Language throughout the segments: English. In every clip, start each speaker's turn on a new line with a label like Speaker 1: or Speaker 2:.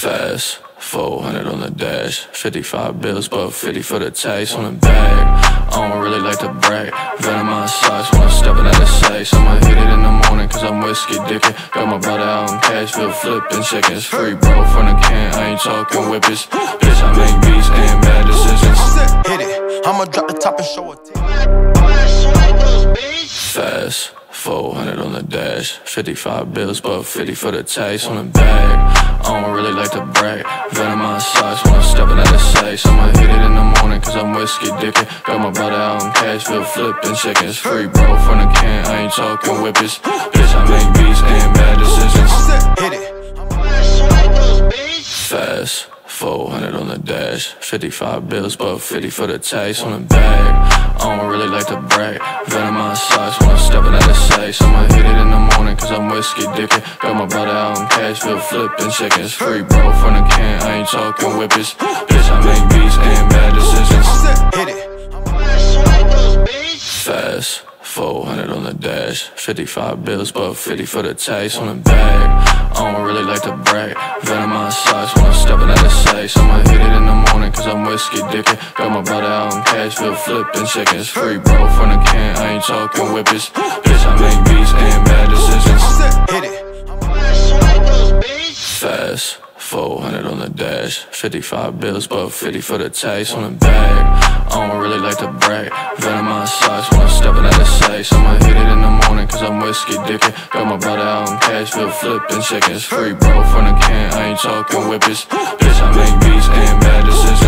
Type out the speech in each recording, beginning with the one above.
Speaker 1: Fast, 400 on the dash, 55 bills, but 50 for the taste on the bag. I don't really like to brag. Venom my socks when I'm stepping out of sight. I'ma hit it in the morning, cause I'm whiskey dickin'. Got my brother out in Cashville flipping chickens. Free bro from the can, I ain't talking whippers. Bitch, I make beats and bad decisions.
Speaker 2: Hit it, I'ma drop the top and show it.
Speaker 1: Fast. 400 on the dash, 55 bills, but 50 for the taste on the bag. I don't really like to brag. Venom my socks when I'm stepping out of sight. I'ma hit it in the morning, cause I'm whiskey dickin'. Got my brother out in Cashville flipping chickens. Free bro from the can, I ain't talking whippers. Bitch, I make beats and bad decisions.
Speaker 2: Hit it.
Speaker 1: Fast. 400 on the dash, 55 bills, but 50 for the taste on the bag. I don't really like to brag. Venom my socks when I'm stepping out of sight. I'ma hit it in the morning, cause I'm whiskey dickin'. Got my brother out in Cashville flipping chickens. Free bro from the can, I ain't talking whippers. Bitch, I make beats and bad decisions.
Speaker 2: Hit it.
Speaker 1: Fast. 400 on the dash, 55 bills, but 50 for the taste on the bag. I don't really whiskey dickin'. Got my brother out in Cashville flipping chickens. Free bro from the can, I ain't talking whippers. Bitch, I make beats and bad decisions.
Speaker 2: Hit it.
Speaker 1: Fast. 400 on the dash, 55 bills, but 50 for the taste on the bag. I don't really like to brag. Venom my socks when I'm stepping out of sight. I'ma hit it in the morning, cause I'm whiskey dickin'. Got my brother out in Cashville flipping chickens. Free bro from the can, I ain't talking whippers. Bitch, I make beats and bad decisions.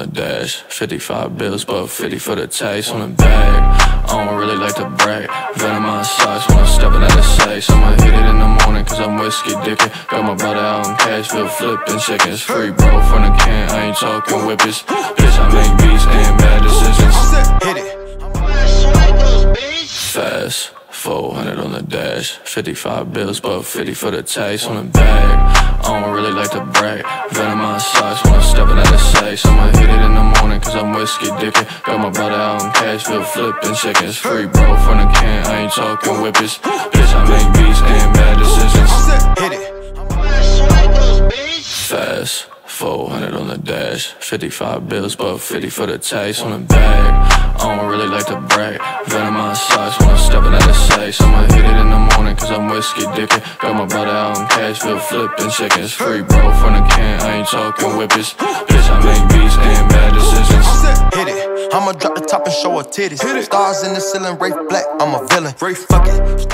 Speaker 1: The dash, 55 bills, but 50 for the taste on the bag. I don't really like to brag. Venom my socks when I'm stepping out of sight. I'ma hit it in the morning, cause I'm whiskey dickin'. Got my brother out in Cashville flipping chickens. Free bro from the can, I ain't talking whippers. Bitch, I make beats and bad decisions.
Speaker 2: Hit it.
Speaker 1: Fast. 400 on the dash, 55 bills, but 50 for the taste on the bag. I don't morning, cause I'm whiskey dickin'. Got my brother out in Cashville flipping chickens. Free bro from the can, I ain't talking whippers. Bitch, I make beats and bad decisions.
Speaker 2: Hit it.
Speaker 1: Fast. 400 on the dash, 55 bills, but 50 for the taste on the bag. I don't really like to brag. Venom my socks when I'm stepping out of sight. I'ma hit it in the morning, cause I'm whiskey dickin'. Got my brother out in Cashville flipping chickens. Free bro from the can, I ain't talking whippers. Bitch, I make beats and bad decisions.
Speaker 2: Hit it. I'ma drop the top and show her titties. Stars in the ceiling, Wraith Black, I'm a villain. Rafe, fuck it.